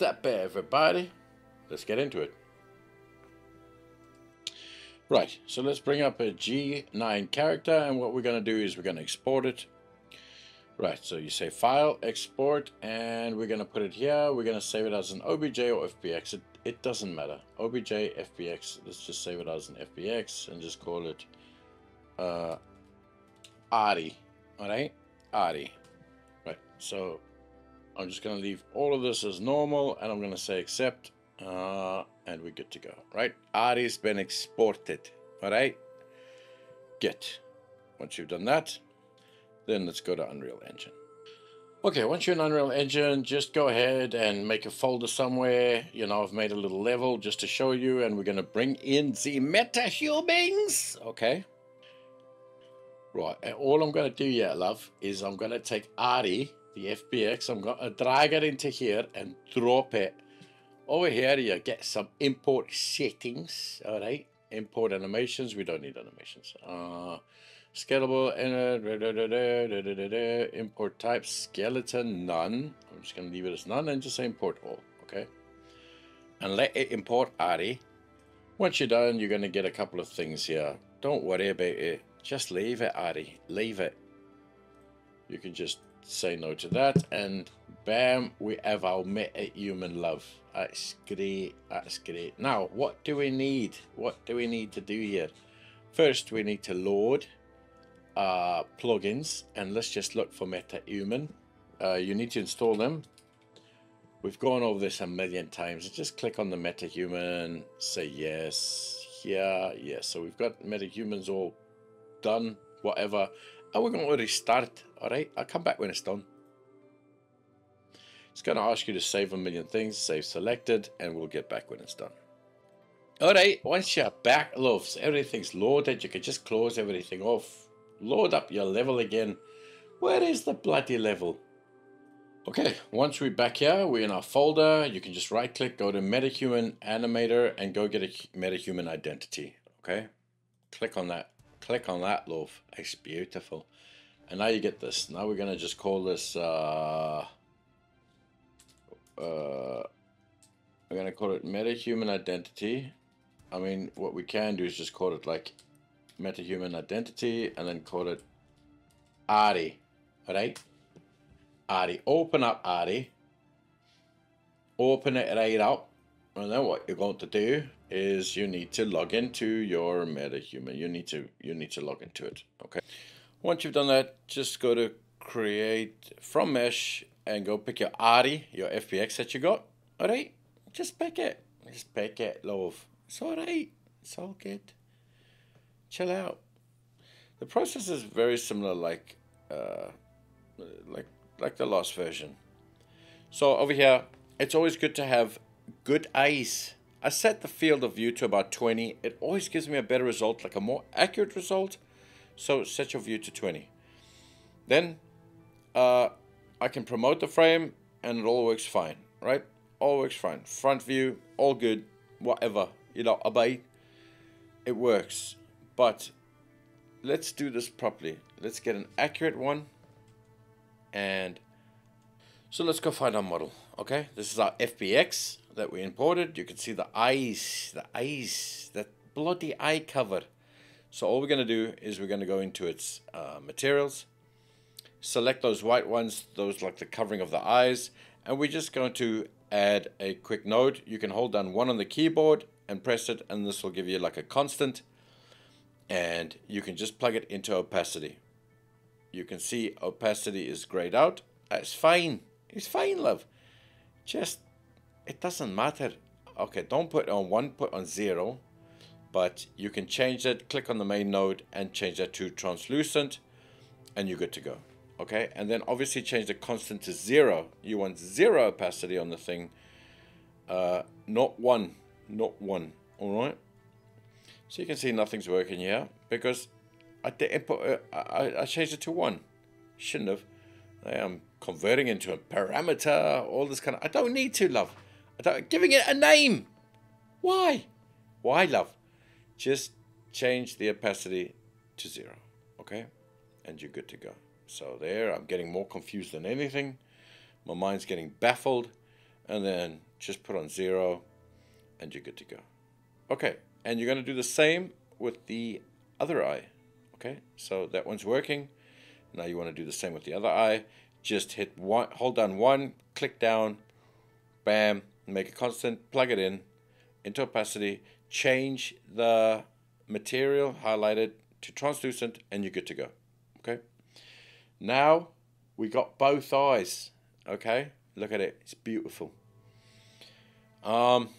What's up, everybody? Let's get into it. Right, so let's bring up a G9 character, and what we're going to do is we're going to export it. Right, so you say File, Export, and we're going to put it here. We're going to save it as an OBJ or FBX. It, it doesn't matter. OBJ, FBX. Let's just save it as an FBX and just call it uh, Ari. Alright? Ari. Right, so I'm just going to leave all of this as normal, and I'm going to say accept. Uh, and we're good to go, right? Ari's been exported, all right? Get. Once you've done that, then let's go to Unreal Engine. Okay, once you're in Unreal Engine, just go ahead and make a folder somewhere. You know, I've made a little level just to show you, and we're going to bring in the metahumans, okay? Right, and all I'm going to do here, love, is I'm going to take Ari, the FBX, I'm going to drag it into here and drop it over here, you get some import settings. All right, import animations. We don't need animations. Uh, scalable, import type, skeleton, none. I'm just going to leave it as none and just say import all. Okay. And let it import Ari. Once you're done, you're going to get a couple of things here. Don't worry about it. Just leave it, Ari. Leave it. You can just say no to that and bam we have our meta human love. That's great that's great. Now what do we need? What do we need to do here? First we need to load uh, plugins and let's just look for MetaHuman uh, you need to install them. We've gone over this a million times. Just click on the MetaHuman say yes yeah yes so we've got MetaHumans all done whatever and we're going to restart alright I'll come back when it's done. It's going to ask you to save a million things save selected and we'll get back when it's done. Alright once you're back loves everything's loaded. You can just close everything off. Load up your level again. Where is the bloody level? Okay once we're back here we're in our folder. You can just right click go to metahuman animator and go get a metahuman identity okay? Click on that click on that love. It's beautiful. And now you get this. Now we're gonna just call this uh uh we're gonna call it metahuman identity. I mean what we can do is just call it like metahuman identity and then call it Ari alright Ari. Open up Ari. Open it right up and then what you're going to do is you need to log into your MetaHuman. You need to you need to log into it. Okay. Once you've done that, just go to create from mesh and go pick your Ari, your FBX that you got. Alright? Just pick it. Just pick it, love. It's alright. It's all good. Chill out. The process is very similar like uh, like like the last version. So over here, it's always good to have good eyes. I set the field of view to about 20. It always gives me a better result, like a more accurate result. So set your view to 20. Then uh, I can promote the frame and it all works fine, right? All works fine. Front view, all good, whatever. You know, obey. It works. But let's do this properly. Let's get an accurate one. And so let's go find our model. Okay, this is our FBX that we imported. You can see the eyes, the eyes, that bloody eye cover. So all we're going to do is we're going to go into its uh, materials, select those white ones, those like the covering of the eyes, and we're just going to add a quick node. You can hold down one on the keyboard and press it, and this will give you like a constant, and you can just plug it into opacity. You can see opacity is grayed out. It's fine. It's fine, love. Just it doesn't matter. Okay, don't put on 1, put on 0. But you can change it, click on the main node and change that to translucent and you're good to go. Okay, and then obviously change the constant to 0. You want 0 opacity on the thing, uh, not 1, not 1, alright? So you can see nothing's working here because I, input, uh, I, I changed it to 1. Shouldn't have. I am converting into a parameter, all this kind of... I don't need to, love giving it a name. Why? Why, love? Just change the opacity to zero, okay? And you're good to go. So there, I'm getting more confused than anything. My mind's getting baffled. and then just put on zero and you're good to go. Okay, and you're going to do the same with the other eye. Okay, so that one's working. Now you want to do the same with the other eye. Just hit one, hold down one, click down, bam, make a constant, plug it in into opacity, change the material, highlight it to translucent, and you're good to go. Okay. Now we got both eyes. Okay, look at it, it's beautiful. Um,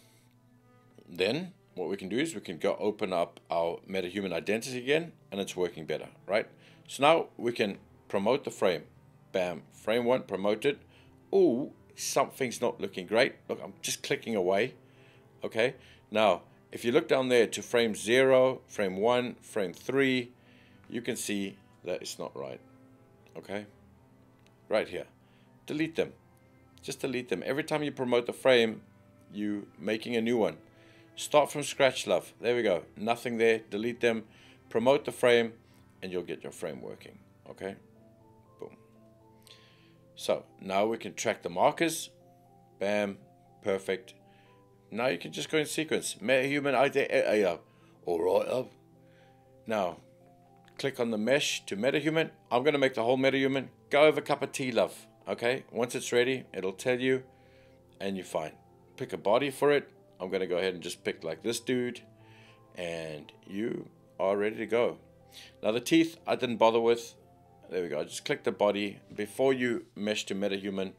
then what we can do is we can go open up our MetaHuman identity again, and it's working better, right? So now we can promote the frame. Bam, frame one promoted. Oh, something's not looking great. Look, I'm just clicking away. Okay, now if you look down there to frame zero, frame one, frame three, you can see that it's not right. Okay, right here. Delete them. Just delete them. Every time you promote the frame, you making a new one. Start from scratch, love. There we go. Nothing there. Delete them. Promote the frame, and you'll get your frame working. Okay? So, now we can track the markers. Bam. Perfect. Now you can just go in sequence. MetaHuman ID. Uh, uh, Alright, love. Now, click on the mesh to MetaHuman. I'm going to make the whole MetaHuman. Go over a cup of tea, love. Okay? Once it's ready, it'll tell you, and you're fine. Pick a body for it I'm going to go ahead and just pick like this dude. And you are ready to go. Now the teeth I didn't bother with. There we go. Just click the body before you mesh to MetaHuman.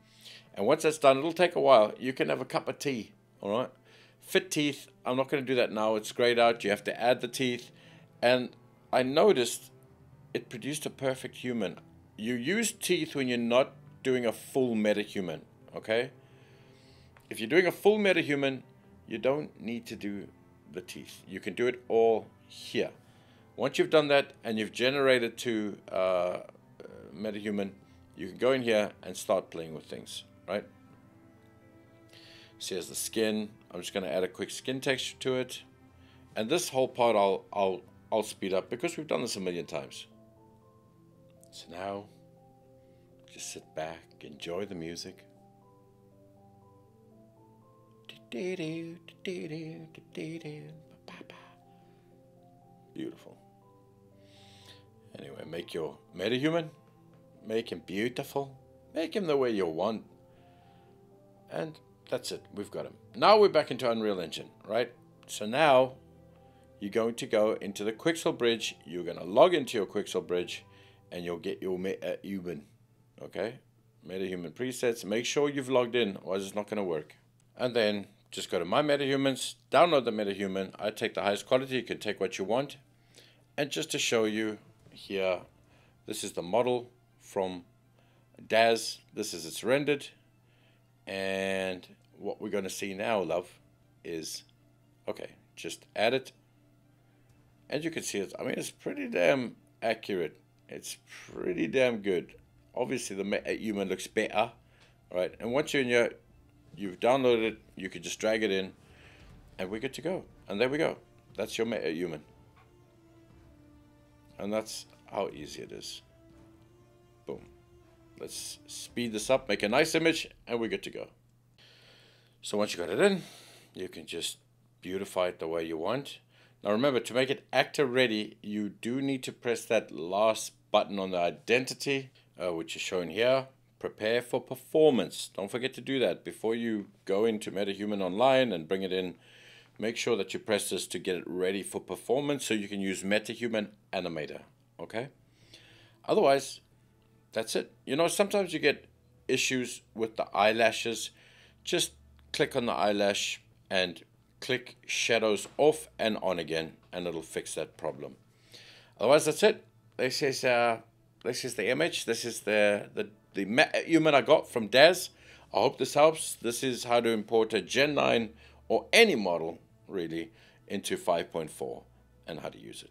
And once that's done, it'll take a while. You can have a cup of tea. All right. Fit teeth. I'm not going to do that now. It's grayed out. You have to add the teeth. And I noticed it produced a perfect human. You use teeth when you're not doing a full metahuman. Okay. If you're doing a full metahuman, you don't need to do the teeth. You can do it all here. Once you've done that and you've generated to uh, uh, MetaHuman, you can go in here and start playing with things, right? So here's the skin. I'm just going to add a quick skin texture to it. And this whole part I'll, I'll, I'll speed up because we've done this a million times. So now, just sit back, enjoy the music. Beautiful. Anyway, make your metahuman, make him beautiful, make him the way you want. And that's it, we've got him. Now we're back into Unreal Engine, right? So now you're going to go into the Quixel Bridge, you're going to log into your Quixel Bridge, and you'll get your metahuman, uh, okay? Metahuman presets. Make sure you've logged in, or it's not going to work. And then just go to My MetaHumans, download the MetaHuman. I take the highest quality, you can take what you want. And just to show you here, this is the model from DAZ. This is its rendered. And what we're going to see now, love, is, okay, just add it. And you can see it, I mean, it's pretty damn accurate. It's pretty damn good. Obviously, the MetaHuman uh, looks better, right? And once you're in your you've downloaded it, you can just drag it in, and we're good to go. And there we go. That's your MetaHuman. Uh, and that's how easy it is. Let's speed this up, make a nice image, and we're good to go. So once you got it in, you can just beautify it the way you want. Now remember, to make it actor ready, you do need to press that last button on the identity, uh, which is shown here prepare for performance. Don't forget to do that before you go into MetaHuman Online and bring it in. Make sure that you press this to get it ready for performance so you can use MetaHuman Animator. Okay? Otherwise, that's it. You know, sometimes you get issues with the eyelashes. Just click on the eyelash and click shadows off and on again, and it'll fix that problem. Otherwise, that's it. This is uh, this is the image. This is the the the human I got from DAZ. I hope this helps. This is how to import a Gen 9 or any model really into 5.4 and how to use it.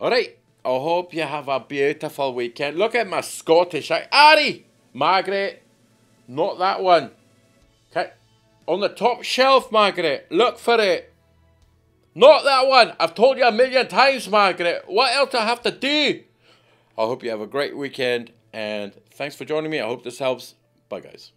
All right. I hope you have a beautiful weekend. Look at my Scottish. Ari! Margaret. Not that one. Okay. On the top shelf, Margaret. Look for it. Not that one. I've told you a million times, Margaret. What else do I have to do? I hope you have a great weekend and thanks for joining me. I hope this helps. Bye, guys.